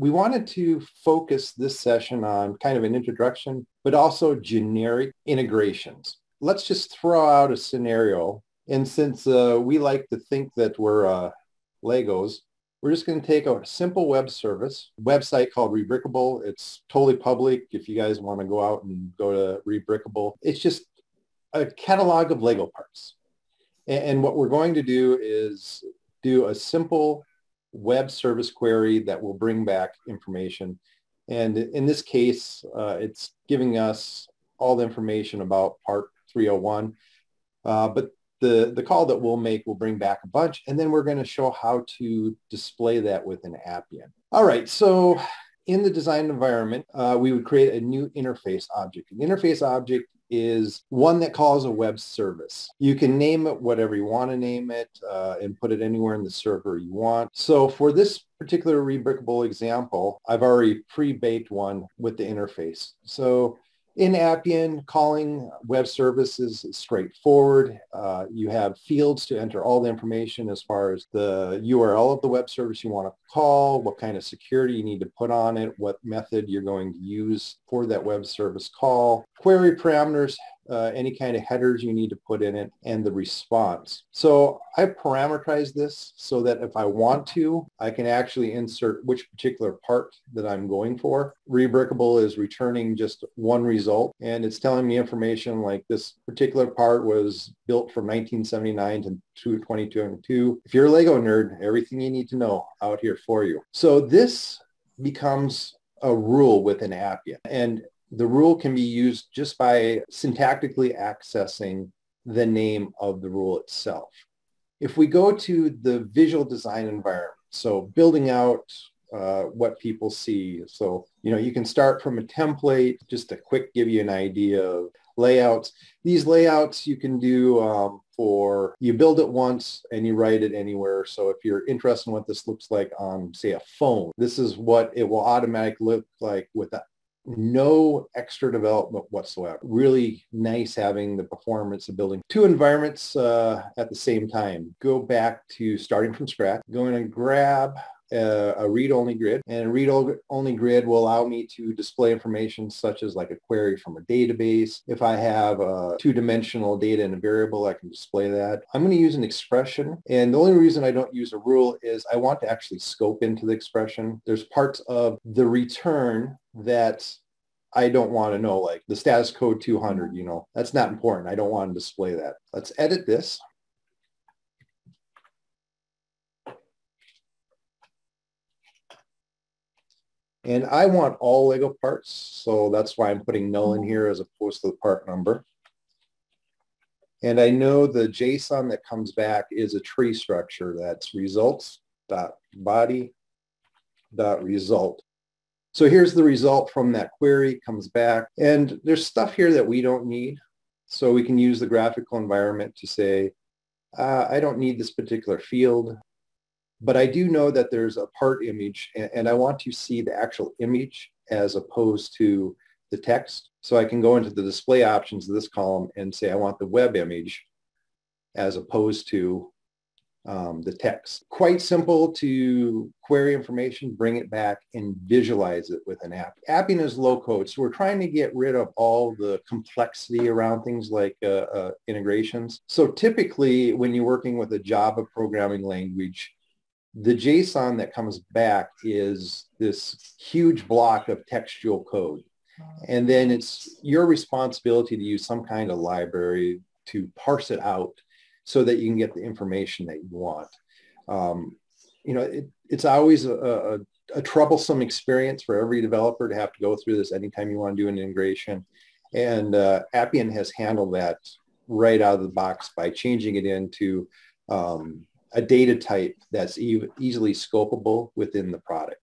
we wanted to focus this session on kind of an introduction, but also generic integrations. Let's just throw out a scenario. And since uh, we like to think that we're uh, Legos, we're just going to take a simple web service, website called Rebrickable. It's totally public if you guys want to go out and go to Rebrickable. It's just a catalog of Lego parts. And what we're going to do is do a simple web service query that will bring back information. And in this case, uh, it's giving us all the information about part 301. Uh, but the, the call that we'll make will bring back a bunch, and then we're going to show how to display that with within Appian. All right, so in the design environment, uh, we would create a new interface object. An interface object is one that calls a web service. You can name it whatever you want to name it uh, and put it anywhere in the server you want. So for this particular rebrickable example, I've already pre-baked one with the interface. So in Appian, calling web services is straightforward. Uh, you have fields to enter all the information as far as the URL of the web service you want to call, what kind of security you need to put on it, what method you're going to use for that web service call, query parameters, uh, any kind of headers you need to put in it, and the response. So I parameterize this so that if I want to, I can actually insert which particular part that I'm going for. Rebrickable is returning just one result, and it's telling me information like this particular part was built from 1979 to 2022. If you're a Lego nerd, everything you need to know out here for you. So this becomes a rule within Appian. And the rule can be used just by syntactically accessing the name of the rule itself. If we go to the visual design environment, so building out uh, what people see. So, you know, you can start from a template, just to quick give you an idea of layouts. These layouts you can do um, for, you build it once and you write it anywhere. So if you're interested in what this looks like on, say, a phone, this is what it will automatically look like with no extra development whatsoever. Really nice having the performance of building two environments uh, at the same time. Go back to starting from scratch, going and grab a, a read-only grid. And a read-only grid will allow me to display information such as like a query from a database. If I have a two-dimensional data in a variable, I can display that. I'm going to use an expression. And the only reason I don't use a rule is I want to actually scope into the expression. There's parts of the return that I don't want to know, like the status code 200, you know, that's not important. I don't want to display that. Let's edit this. And I want all Lego parts, so that's why I'm putting null in here as opposed to the part number. And I know the JSON that comes back is a tree structure that's results dot body dot result. So here's the result from that query, comes back. And there's stuff here that we don't need. So we can use the graphical environment to say, uh, I don't need this particular field. But I do know that there's a part image and, and I want to see the actual image as opposed to the text. So I can go into the display options of this column and say I want the web image as opposed to um, the text. Quite simple to query information, bring it back and visualize it with an app. Appian is low code, so we're trying to get rid of all the complexity around things like uh, uh, integrations. So typically when you're working with a Java programming language, the JSON that comes back is this huge block of textual code. And then it's your responsibility to use some kind of library to parse it out so that you can get the information that you want. Um, you know, it, it's always a, a, a, troublesome experience for every developer to have to go through this anytime you want to do an integration. And uh, Appian has handled that right out of the box by changing it into um, a data type that's e- easily scopable within the product.